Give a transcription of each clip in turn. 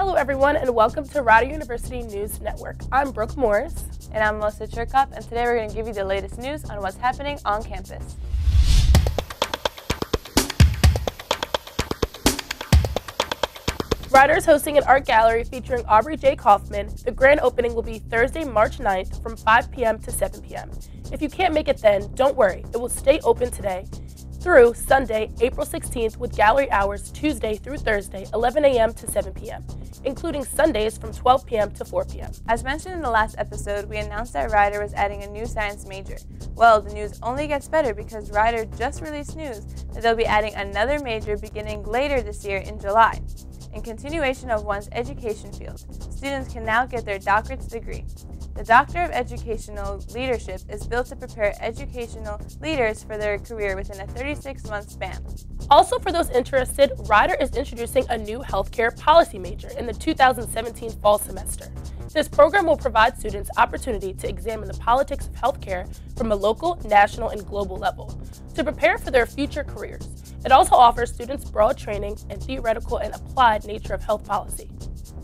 Hello, everyone, and welcome to Rider University News Network. I'm Brooke Morris. And I'm Melissa Cherkop, and today we're going to give you the latest news on what's happening on campus. Rider is hosting an art gallery featuring Aubrey J. Kaufman. The grand opening will be Thursday, March 9th from 5 p.m. to 7 p.m. If you can't make it then, don't worry, it will stay open today through Sunday, April 16th, with gallery hours Tuesday through Thursday, 11 a.m. to 7 p.m., including Sundays from 12 p.m. to 4 p.m. As mentioned in the last episode, we announced that Rider was adding a new science major. Well, the news only gets better because Rider just released news that they'll be adding another major beginning later this year in July. In continuation of one's education field, students can now get their doctorate's degree. The Doctor of Educational Leadership is built to prepare educational leaders for their career within a 36 month span. Also, for those interested, Rider is introducing a new healthcare policy major in the 2017 fall semester. This program will provide students opportunity to examine the politics of healthcare from a local, national, and global level to prepare for their future careers. It also offers students broad training in theoretical and applied nature of health policy.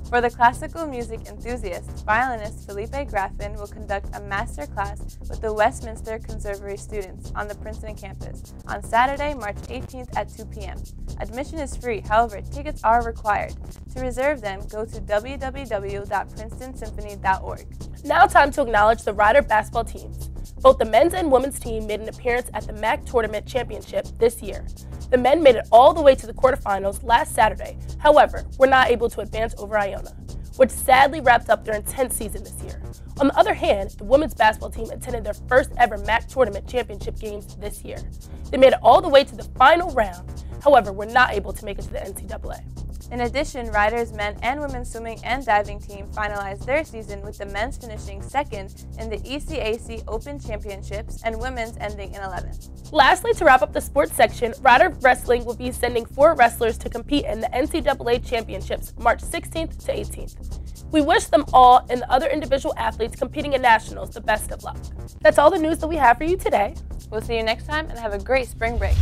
For the classical music enthusiast, violinist Philippe Graffin will conduct a master class with the Westminster Conservatory students on the Princeton campus on Saturday, March 18th at 2 p.m. Admission is free, however, tickets are required. To reserve them, go to www.princetonsymphony.org. Now, time to acknowledge the Rider basketball teams. Both the men's and women's team made an appearance at the MAAC Tournament Championship this year. The men made it all the way to the quarterfinals last Saturday, however, were not able to advance over Iona, which sadly wrapped up their intense season this year. On the other hand, the women's basketball team attended their first ever MAAC tournament championship games this year. They made it all the way to the final round, however, were not able to make it to the NCAA. In addition, Riders men and women's swimming and diving team finalized their season with the men's finishing second in the ECAC Open Championships and women's ending in 11th. Lastly, to wrap up the sports section, Rider Wrestling will be sending four wrestlers to compete in the NCAA Championships March 16th to 18th. We wish them all and the other individual athletes competing in nationals the best of luck. That's all the news that we have for you today. We'll see you next time and have a great spring break.